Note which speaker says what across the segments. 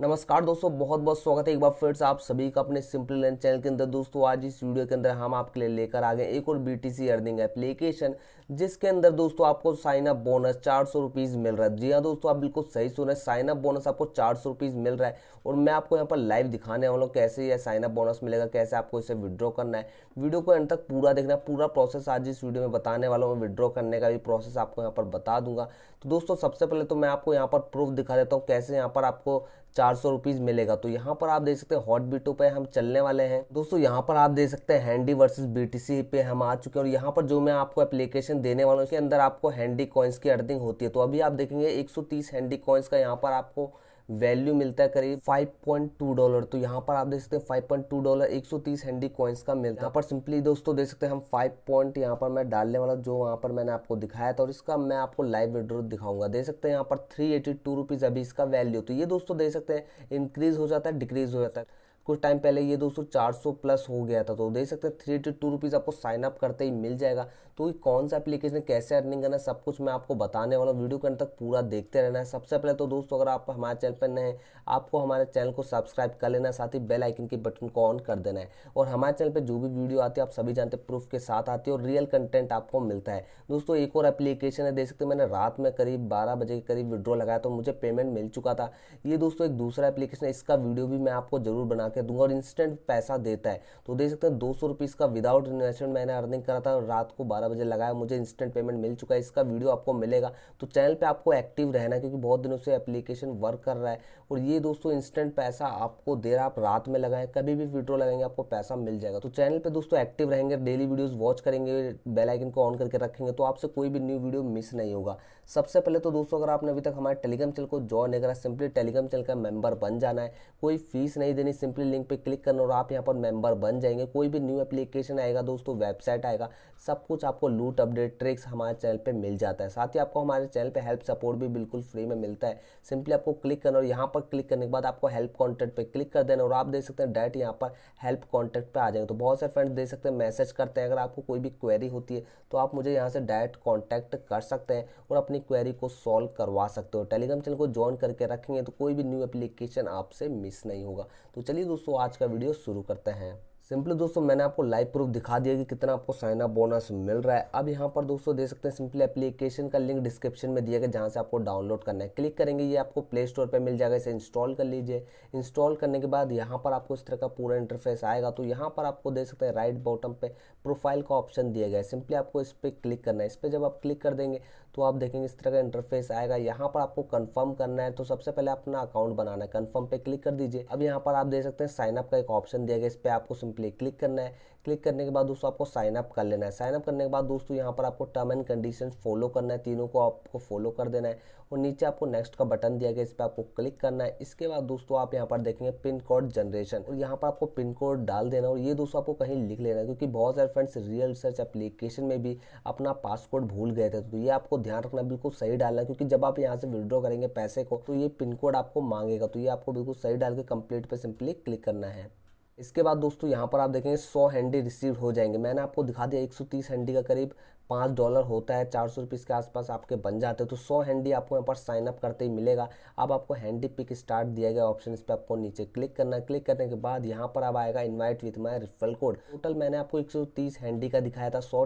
Speaker 1: नमस्कार दोस्तों बहुत बहुत स्वागत है एक बार फिर से आप सभी का अपने सिंपल लैंड चैनल के अंदर। दोस्तों, आज इस वीडियो के अंदर हम आपके लिए लेकर आ गए एक और बीटीसी अर्निंग एप्लीकेशन जिसके अंदर दोस्तों आपको साइन अप बोनस चार सौ रुपीज़ मिल रहा है। जी हाँ दोस्तों, आप बिल्कुल सही सुन रहे हैं। साइन अप बोनस आपको चार सौ रुपीज़ मिल रहा है और मैं आपको यहाँ पर लाइव दिखाने वाला हूँ कैसे यह साइन अप बोनस मिलेगा, कैसे आपको इसे विड्रॉ करना है। वीडियो को एंड तक पूरा देखना पूरा प्रोसेस आज इस वीडियो में बताने वाला हूँ। विड्रॉ करने का भी प्रोसेस आपको यहाँ पर बता दूँगा। तो दोस्तों, सबसे पहले तो मैं आपको यहाँ पर प्रूफ दिखा देता हूँ कैसे यहाँ पर आपको चार सौ मिलेगा। तो यहाँ पर आप देख सकते हैं हॉट बीटो पे हम चलने वाले हैं। दोस्तों, यहाँ पर आप देख सकते हैं हैंडी वर्सेस बीटीसी पे हम आ चुके हैं और यहाँ पर जो मैं आपको एप्लीकेशन देने वाला हूँ, उसके अंदर आपको हैंडी कॉइन्स की अर्निंग होती है। तो अभी आप देखेंगे 130 हैंडी कॉइन्स का यहाँ पर आपको वैल्यू मिलता है करीब 5.2 डॉलर। तो यहाँ पर आप देख सकते हैं 5.2 डॉलर 130 हैंडी कॉइन्स का मिलता है। यहाँ पर सिंपली दोस्तों देख सकते हैं हम 5 पॉइंट यहाँ पर मैं डालने वाला जो वहाँ पर मैंने आपको दिखाया था, और इसका मैं आपको लाइव विड्रो दिखाऊँगा। देख सकते हैं यहाँ पर थ्री एटी अभी इसका वैल्यू। तो ये दोस्तों देख सकते हैं इंक्रीज हो जाता है, डिक्रीज हो जाता है। कुछ टाइम पहले ये दोस्तों 400 प्लस हो गया था तो देख सकते हैं थ्री एटी टू रुपीज़ आपको साइन अप करते ही मिल जाएगा। तो ये कौन सा एप्लीकेशन कैसे अर्निंग करना है, सब कुछ मैं आपको बताने वाला हूँ। वीडियो के अंत तक पूरा देखते रहना है। सबसे पहले तो दोस्तों, अगर आप हमारे चैनल पर नए हैं, आपको हमारे चैनल को सब्सक्राइब कर लेना है, साथ ही बेल आइकन के बटन को ऑन कर देना है। और हमारे चैनल पर जो भी वीडियो आती है, आप सभी जानते हैं प्रूफ के साथ आती है और रियल कंटेंट आपको मिलता है। दोस्तों, एक और एप्लीकेशन है, देख सकते मैंने रात में करीब बारह बजे के करीब विड्रॉ लगाया तो मुझे पेमेंट मिल चुका था। ये दोस्तों एक दूसरा एप्लीकेशन है, इसका वीडियो भी मैं आपको ज़रूर बना के दूँगा और इंस्टेंट पैसा देता है। तो देख सकते हैं, दो सौ रुपीज़ का विदाउट इन्वेस्टमेंट मैंने अर्निंग करा था, रात को बारह बजे लगाया मुझे इंस्टेंट पेमेंट मिल चुका है, इसका वीडियो आपको मिलेगा। तो चैनल पर आपको एक्टिव रहना क्योंकि बहुत दिनों से एप्लीकेशन वर्क कर रहा है। और ये दोस्तों इंस्टेंट पैसा आपको दे रहा आप रात में लगाएँ, कभी भी विड्रो लगाएँगे, आपको पैसा मिल जाएगा। तो चैनल पर दोस्तों एक्टिव रहेंगे डेली वीडियोज़ वॉच करेंगे बेलाइकन को ऑन करके रखेंगे तो आपसे कोई भी न्यू वीडियो मिस नहीं होगा। सबसे पहले तो दोस्तों, अगर आपने अभी तक हमारे टेलीग्राम चैनल को ज्वाइन नहीं करा सिंपली टेलीग्राम चैनल का मेंबर बन जाना है। कोई फ़ीस नहीं देनी सिंपली लिंक पे क्लिक करना और आप यहाँ पर मेंबर बन जाएँगे। कोई भी न्यू एप्लीकेशन आएगा दोस्तों वेबसाइट आएगा, सब कुछ आपको लूट अपडेट ट्रिक्स हमारे चैनल पर मिल जाता है। साथ ही आपको हमारे चैनल पर हेल्प सपोर्ट भी बिल्कुल फ्री में मिलता है। सिंपली आपको क्लिक करना और यहाँ पर क्लिक करने के बाद आपको हेल्प कॉन्टैक्ट पर क्लिक कर देना और आप देख सकते हैं डायरेक्ट यहाँ पर हेल्प कॉन्टैक्ट पर आ जाएँगे। तो बहुत से फ्रेंड्स देख सकते हैं मैसेज करते हैं। अगर आपको कोई भी क्वेरी होती है तो आप मुझे यहाँ से डायरेक्ट कॉन्टैक्ट कर सकते हैं और अपनी क्वेरी को सॉल्व करवा सकते हो। टेलीग्राम चैनल को ज्वाइन करके रखेंगे तो कोई भी न्यू एप्लीकेशन आपसे मिस नहीं होगा। तो चलिए दोस्तों, आज का वीडियो शुरू करते हैं। सिंपली दोस्तों मैंने आपको लाइव प्रूफ दिखा दिया कि कितना आपको साइन अप बोनस मिल रहा है। अब यहाँ पर दोस्तों देख सकते हैं सिंपली एप्लीकेशन का लिंक डिस्क्रिप्शन में दिया गया, जहाँ से आपको डाउनलोड करना है। क्लिक करेंगे, ये आपको प्ले स्टोर पर मिल जाएगा, इसे इंस्टॉल कर लीजिए। इंस्टॉल करने के बाद यहाँ पर आपको इस तरह का पूरा इंटरफेस आएगा। तो यहाँ पर आपको देख सकते हैं राइट बॉटम पर प्रोफ़ाइल का ऑप्शन दिया गया है। सिंपली आपको इस पर क्लिक करना है। इस पर जब आप क्लिक कर देंगे तो आप देखेंगे इस तरह का इंटरफेस आएगा। यहाँ पर आपको कन्फर्म करना है। तो सबसे पहले अपना अकाउंट बनाना है। कन्फर्म पे क्लिक कर दीजिए। अब यहाँ पर आप देख सकते हैं साइन अप का एक ऑप्शन दिया गया इस पर आपको सिंपली क्लिक करना है। क्लिक करने के बाद दोस्तों आपको साइन अप कर लेना है। साइन अप करने के बाद दोस्तों यहाँ पर आपको टर्म एंड कंडीशन फॉलो करना है। तीनों को आपको फॉलो कर देना है और नीचे आपको नेक्स्ट का बटन दिया गया इस पर आपको क्लिक करना है। इसके बाद दोस्तों आप यहाँ पर देखेंगे पिन कोड जनरेशन और यहाँ पर आपको पिन कोड डाल देना और ये दोस्तों आपको कहीं लिख लेना है क्योंकि बहुत सारे फ्रेंड्स रियल सर्च एप्लीकेशन में भी अपना पासकोड भूल गए थे। तो ये आपको ध्यान रखना बिल्कुल सही डालना क्योंकि जब आप यहाँ से विड्रॉ करेंगे पैसे को तो ये पिन कोड आपको मांगेगा। तो ये आपको बिल्कुल सही डाल के कंप्लीट पर सिंपली क्लिक करना है। इसके बाद दोस्तों यहाँ पर आप देखेंगे सौ हैंडी रिसीव हो जाएँगे। मैंने आपको दिखा दिया 130 हैंडी का करीब पाँच डॉलर होता है, चार सौ रुपीज़ के आसपास आपके बन जाते हैं। तो सौ हैंडी आपको यहाँ पर साइन अप करते ही मिलेगा। अब आपको हैंडी पिक स्टार्ट दिया गया ऑप्शन, इस पर आपको नीचे क्लिक करना क्लिक करने के बाद यहाँ पर अब आएगा invite with my referral code total मैंने आपको एक हैंडी का दिखाया था, सौ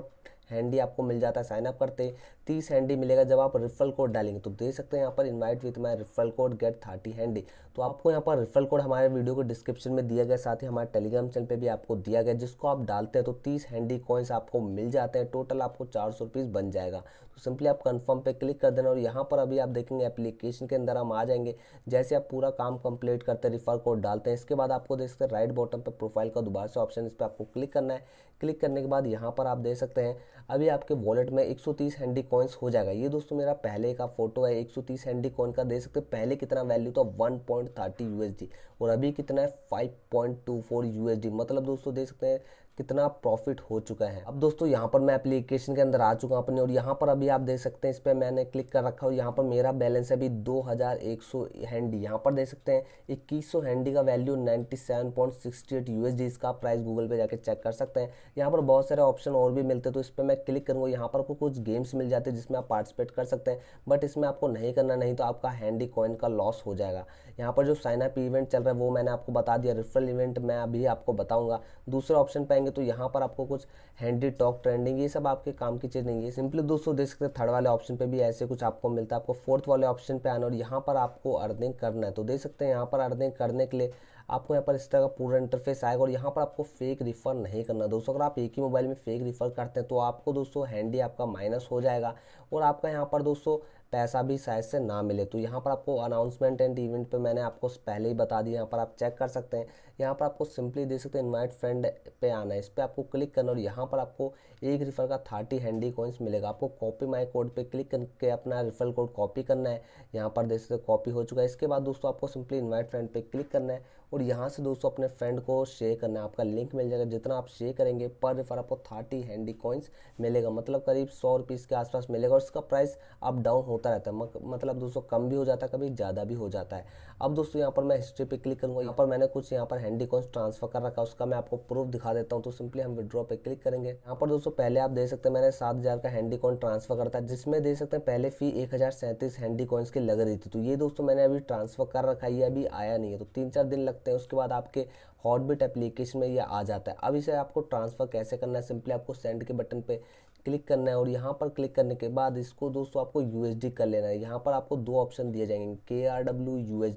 Speaker 1: हैंडी आपको मिल जाता है साइनअप करते, तीस हैंडी मिलेगा जब आप रिफल कोड डालेंगे। तो दे सकते हैं यहाँ पर invite with my referral code get thirty Handy तो आपको यहाँ पर रिफल कोड हमारे वीडियो को डिस्क्रिप्शन में दिया गया, साथ ही हमारे टेलीग्राम चैनल पर भी आपको दिया गया, जिसको आप डालते हैं तो तीस हैंडी कॉइन्स आपको मिल जाते हैं। टोटल आपको चार सौ बन जाएगा। सिंपली आप कंफर्म पे क्लिक कर देना और यहाँ पर अभी आप देखेंगे एप्लीकेशन के अंदर हम आ जाएँगे। जैसे आप पूरा काम कंप्लीट करते हैं रिफर कोड डालते हैं, इसके बाद आपको देख सकते हैं राइट बॉटम पर प्रोफ़ाइल का दोबारा से ऑप्शन इस पर आपको क्लिक करना है। क्लिक करने के बाद यहाँ पर आप देख सकते हैं, अभी आपके वॉलेट में 130 हैंडी कॉइन्स हो जाएगा। ये दोस्तों मेरा पहले का फ़ोटो है 130 हैंडी कॉइन का। देख सकते हैं पहले कितना वैल्यू था? 1.30 यूएसडी और अभी कितना है? 5.24 यूएसडी मतलब दोस्तों देख सकते हैं कितना प्रॉफिट हो चुका है। अब दोस्तों, यहाँ पर मैं एप्लीकेशन के अंदर आ चुका हूँ अपने, और यहाँ पर अभी आप देख सकते हैं, इस पर मैंने क्लिक कर रखा हो। यहाँ पर मेरा बैलेंस है अभी दो हज़ार एक सौ हैंडी यहाँ पर देख सकते हैं, इक्कीस सौ हैंडी का value ninety seven point sixty eight U S D इसका प्राइस गूगल पे जाकर चेक कर सकते हैं। यहाँ पर बहुत सारे ऑप्शन और भी मिलते हैं तो इस पर मैं क्लिक करूँगा। यहाँ पर आपको कुछ गेम्स मिल जाते हैं जिसमें आप पार्टिसिपेट कर सकते हैं बट इसमें आपको नहीं करना नहीं तो आपका हैंडी कॉइन का लॉस हो जाएगा। यहाँ पर जो साइन अप इवेंट चल रहा है, वो मैंने आपको बता दिया। रिफरल इवेंट मैं अभी आपको बताऊँगा। दूसरे ऑप्शन पे आएँगे तो यहाँ पर आपको कुछ हैंडी टॉक ट्रेंडिंग ये सब आपके काम की चीज़ नहीं है। सिंपली दोस्तों, देख सकते थर्ड वाले ऑप्शन पे भी ऐसे कुछ आपको मिलता है। आपको फोर्थ वाले ऑप्शन पे आना और यहाँ पर आपको अर्निंग करना है। तो देख सकते हैं यहाँ पर अर्निंग करने के लिए आपको यहाँ पर इस तरह का पूरा इंटरफेस आएगा और यहाँ पर आपको फेक रिफर नहीं करना। दोस्तों, अगर आप एक ही मोबाइल में फेक रिफर करते हैं तो आपको दोस्तों हैंडी आपका माइनस हो जाएगा और आपका यहाँ पर दोस्तों पैसा भी शायद से ना मिले। तो यहाँ पर आपको अनाउंसमेंट एंड इवेंट पे मैंने आपको पहले ही बता दिया। यहाँ पर आप चेक कर सकते हैं। यहाँ पर आपको सिंपली दे सकते हैं इनवाइट फ्रेंड पे आना है। इस पर आपको क्लिक करना और यहाँ पर आपको एक रिफर का थर्टी हैंडी कॉइन्स मिलेगा। आपको कॉपी माई कोड पे क्लिक करके अपना रिफर कोड कॉपी करना है। यहाँ पर देख सकते कॉपी हो चुका है। इसके बाद दोस्तों आपको सिंपली इन्वाइट फ्रेंड पे क्लिक करना है और यहाँ से दोस्तों अपने फ्रेंड को शेयर करना है। आपका लिंक मिल जाएगा। जितना आप शेयर करेंगे पर रिफर आपको थर्टी हैंडी कॉइन्स मिलेगा। मतलब करीब सौ रुपीज़ के आसपास मिलेगा और इसका प्राइस अप डाउन होता रहता है। मतलब दोस्तों, कम भी हो जाता है, कभी ज़्यादा भी हो जाता है। अब दोस्तों, यहाँ पर मैं हिस्ट्री पे क्लिक करूँगा। यहाँ पर मैंने कुछ यहाँ पर हैंडी कॉइन्स ट्रांसफ़र कर रखा उसका मैं आपको प्रूफ दिखा देता हूँ। तो सिंपली हम विड्रॉ पे क्लिक करेंगे। यहाँ पर दोस्तों, पहले आप देख सकते हैं, मैंने सात हज़ार का हैंडी कॉइन ट्रांसफ़र करता है, जिसमें देख सकते हैं, पहले फ़ी एक हज़ार सैंतीस हैंडी कॉइन्स की लग रही थी। तो ये दोस्तों, मैंने अभी ट्रांसफ़र कर रखा है, ये अभी आया नहीं है। तो तीन चार दिन लगते हैं, उसके बाद आपके हॉटबिट एप्लीकेशन में ये आ जाता है। अब इसे आपको ट्रांसफ़र कैसे करना है सिंपली आपको सेंड के बटन पे क्लिक करना है और यहाँ पर क्लिक करने के बाद इसको दोस्तों आपको यूएसडी कर लेना है। यहाँ पर आपको दो ऑप्शन दिए जाएँगे के आर डब्ल्यू यू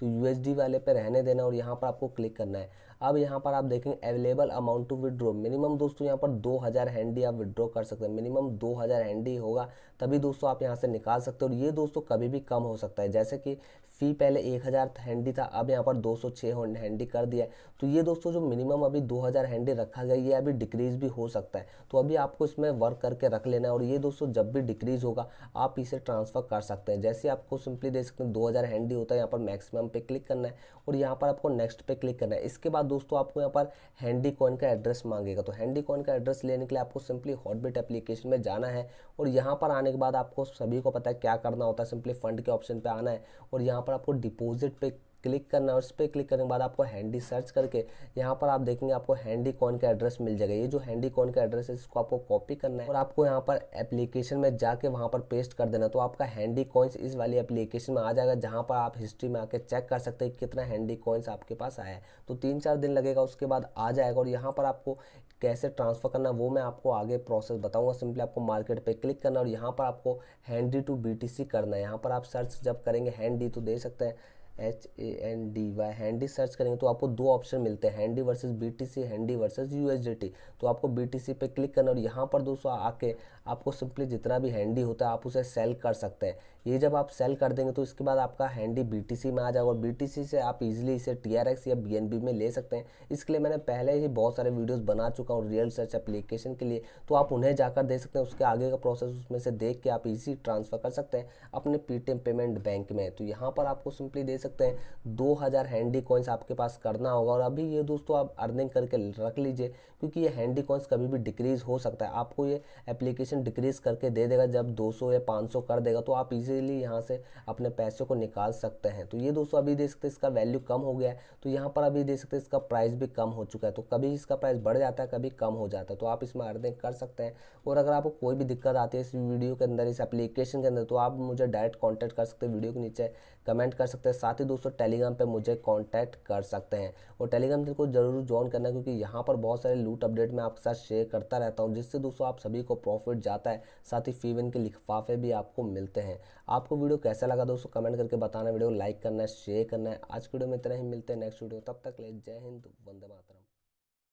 Speaker 1: तो यूएसडी वाले पे रहने देना और यहाँ पर आपको क्लिक करना है। अब यहाँ पर आप देखेंगे available amount to withdraw minimum दोस्तों यहाँ पर 2000 हैंडी आप विड्रॉ कर सकते हैं। मिनिमम 2000 हैंडी होगा। तभी दोस्तों आप यहाँ से निकाल सकते हो और ये दोस्तों कभी भी कम हो सकता है। जैसे कि फ़ी पहले 1000 हैंडी था, अब यहाँ पर 206 हैंडी कर दिया है। तो ये दोस्तों जो मिनिमम अभी 2000 हैंडी रखा गया ये अभी डिक्रीज़ भी हो सकता है। तो अभी आपको इसमें वर्क करके रख लेना है और ये दोस्तों जब भी डिक्रीज़ होगा, आप इसे ट्रांसफ़र कर सकते हैं। जैसे आपको सिंपली देख सकते हैं, दो हैंडी होता है, यहाँ पर मैक्सिमम पे क्लिक करना है और यहाँ पर आपको नेक्स्ट पे क्लिक करना है। इसके बाद दोस्तों आपको यहाँ पर हैंडी कॉइन का एड्रेस मांगेगा। तो हैंडी कॉइन का एड्रेस लेने के लिए आपको सिंपली हॉटबिट एप्लीकेशन में जाना है और यहाँ पर आने के बाद आपको सभी को पता है क्या करना होता है। सिंपली फंड के ऑप्शन पे आना है और यहाँ पर आपको डिपॉजिट पे क्लिक करना है और उस पर क्लिक करने के बाद आपको हैंडी सर्च करके यहाँ पर आप देखेंगे आपको हैंडी कॉइन का एड्रेस मिल जाएगा। ये जो हैंडी कॉइन का एड्रेस है, इसको आपको कॉपी करना है और आपको यहाँ पर एप्लीकेशन में जाके वहाँ पर पेस्ट कर देना तो आपका हैंडी कॉइन्स इस वाली एप्लीकेशन में आ जाएगा जहाँ पर आप हिस्ट्री में आके चेक कर सकते हैं कितना हैंडी कॉइन्स आपके पास आया है। तो तीन चार दिन लगेगा, उसके बाद आ जाएगा और यहाँ पर आपको कैसे ट्रांसफ़र करना वो मैं आपको आगे प्रोसेस बताऊँगा। सिंपली आपको मार्केट पे क्लिक करना और यहाँ पर आपको हैंडी टू बीटीसी करना है। यहाँ पर आप सर्च जब करेंगे हैंडी तो दे सकते हैं। H A N D Y Handy search करेंगे तो आपको दो ऑप्शन मिलते हैं Handy versus C Handy versus U S versus T तो आपको बी टी सी पे क्लिक करना और यहाँ पर दोस्तों आके आपको सिंपली जितना भी हैंडी होता है आप उसे सेल कर सकते हैं। ये जब आप सेल कर देंगे तो इसके बाद आपका हैंडी बी टी सी में आ जाएगा और बी टी सी से आप इजीली इसे टी आर एक्स या बी एन बी में ले सकते हैं। इसके लिए मैंने पहले ही बहुत सारे वीडियोज़ बना चुका हूँ रियल सर्च एप्लीकेशन के लिए। तो आप उन्हें जाकर देख सकते हैं, उसके आगे का प्रोसेस उसमें से देख के आप इजी ट्रांसफ़र कर सकते हैं अपने पेटीएम पेमेंट बैंक में। तो यहाँ पर आपको सिंपली दे सकते हैं। दो हज़ार हैंडी कॉइन्स आपके पास करना होगा और अभी ये दोस्तों आप अर्निंग करके रख लीजिए, क्योंकि ये हैंडी कॉइन्स कभी भी डिक्रीज़ हो सकता है। आपको ये एप्लीकेशन डिक्रीज़ करके दे देगा, जब 200 या 500 कर देगा तो आप इजीली यहाँ से अपने पैसे को निकाल सकते हैं। तो ये दोस्तों अभी देख सकते हैं इसका वैल्यू कम हो गया है। तो यहाँ पर अभी देख सकते हैं इसका प्राइस भी कम हो चुका है। तो कभी इसका प्राइस बढ़ जाता है, कभी कम हो जाता है। तो आप इसमें अर्निंग कर सकते हैं। और अगर आपको कोई भी दिक्कत आती है इस वीडियो के अंदर, इस एप्लीकेशन के अंदर तो आप मुझे डायरेक्ट कॉन्टैक्ट कर सकते हैं। वीडियो के नीचे कमेंट कर सकते हैं। साथ ही दोस्तों टेलीग्राम पे मुझे कांटेक्ट कर सकते हैं। और टेलीग्राम को ज़रूर ज्वाइन करना क्योंकि यहाँ पर बहुत सारे लूट अपडेट मैं आपके साथ शेयर करता रहता हूँ, जिससे दोस्तों आप सभी को प्रॉफिट जाता है। साथ ही फीवन के लिफाफे भी आपको मिलते हैं। आपको वीडियो कैसा लगा दोस्तों? कमेंट करके बताना, वीडियो लाइक करना है शेयर करना है। आज की वीडियो में इतना ही, मिलते हैं नेक्स्ट वीडियो तब तक ले जय हिंद, वंदे मातरम।